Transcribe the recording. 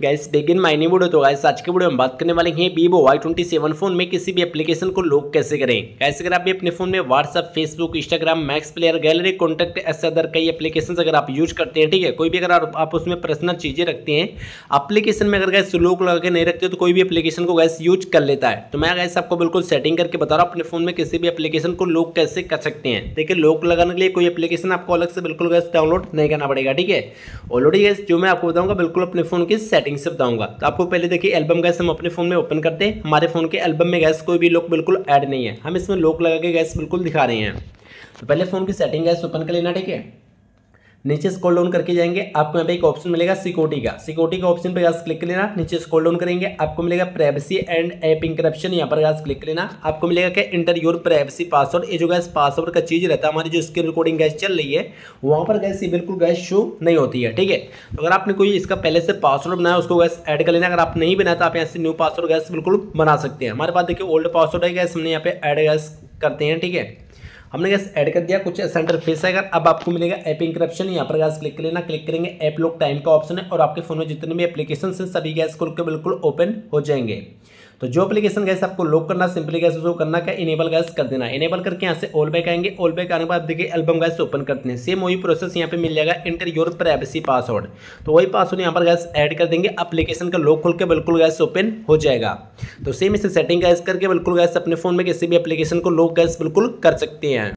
Gas begin माइनी video तो guys आज के वीडियो में बात करने वाले हैं Vivo Y twenty seven phone में किसी भी एप्लीकेशन को लॉक कैसे करें? कैसे अगर आप भी अपने फ़ोन में WhatsApp Facebook Instagram max player gallery contact ऐसे अदर कई एप्लीकेशन अगर आप यूज़ करते हैं, ठीक है? कोई भी अगर आप उसमें पर्सनल चीज़ें रखते हैं एप्लीकेशन में अगर गैस लॉक लगा के नहीं रखते तो कोई भी एप्लीकेशन को गैस यूज़ कर लेता है। तो मैं गैस आपको बिल्कुल सेटिंग करके बता रहा हूँ, अपने फ़ोन में किसी भी एप्लीकेशन को लॉक कैसे कर सकते हैं। देखिए लॉक लगाने के लिए कोई एप्लीकेशन आपको अलग से बिल्कुल गैस डाउनलोड नहीं करना पड़ेगा, ठीक है? ऑलरेडी गैस जो मैं आपको बताऊँगा, बिल्कुल अपने फ़ोन की सेटिंग से बताऊँगा तो आपको पहले देखिए एल्बम गैस हम अपने फ़ोन में ओपन करते हैं। हमारे फ़ोन के एल्बम में गैस कोई भी लॉक बिल्कुल ऐड नहीं है। हम इसमें लॉक लगा के गैस बिल्कुल दिखा रहे हैं। तो पहले फ़ोन की सेटिंग गैस ओपन कर लेना, ठीक है? नीचे स्क्रॉल डाउन करके जाएँगे, आपको यहाँ पे एक ऑप्शन मिलेगा सिक्योरिटी का। सिक्योरिटी का ऑप्शन पर गैस क्लिक लेना नीचे स्कॉल डाउन करेंगे, आपको मिलेगा प्राइवेसी एंड ऐप इंक्रप्शन यहाँ पर गैस क्लिक लेना आपको मिलेगा क्या? इंटर योर प्राइवेसी पासवर्ड ये जो गैस पासवर्ड का चीज़ रहता है, हमारी जो स्क्रीन रिकॉर्डिंग गैस चल रही है, वहाँ पर गैस ये बिल्कुल गैस शो नहीं होती है, ठीक है? तो अगर आपने कोई इसका पहले से पासवर्ड बनाया, उसको गैस ऐड कर लेना। अगर आप नहीं बनाया तो आप यहाँ से न्यू पासवर्ड गैस बिल्कुल बना सकते हैं। हमारे पास देखिए ओल्ड पासवर्ड है गैस हमने यहाँ पे ऐड गैस करते हैं, ठीक है? हमने गैस ऐड कर दिया, कुछ सेंटर फेस है अगर अब आपको मिलेगा ऐप इंक्रप्शन यहाँ पर गैस क्लिक कर लेना क्लिक करेंगे ऐप लोग टाइम का ऑप्शन है और आपके फ़ोन में जितने भी एप्लीकेशन है, सभी गैस खुल के बिल्कुल ओपन हो जाएँगे। तो जो अपलीकेशन गैस आपको लॉक करना सिंपली गैस उसको करना, क्या इनेबल गैस कर देना। इनेबल करके यहाँ से ऑल बैक आएँगे। ऑल बैक आने के बाद देखिए एल्बम गैस ओपन करते हैं। सेम वही प्रोसेस यहाँ पे मिल जाएगा। इंटर योर प्राइवेसी पासवर्ड तो वही पासवर्ड यहाँ पर गैस ऐड कर देंगे। अपलीकेशन का लॉक खोल के बिल्कुल गैस ओपन हो जाएगा। तो सेम इसे सेटिंग गैस करके बिल्कुल गैस अपने फ़ोन में किसी भी अपलीकेशन को लॉक गैस बिल्कुल कर सकते हैं।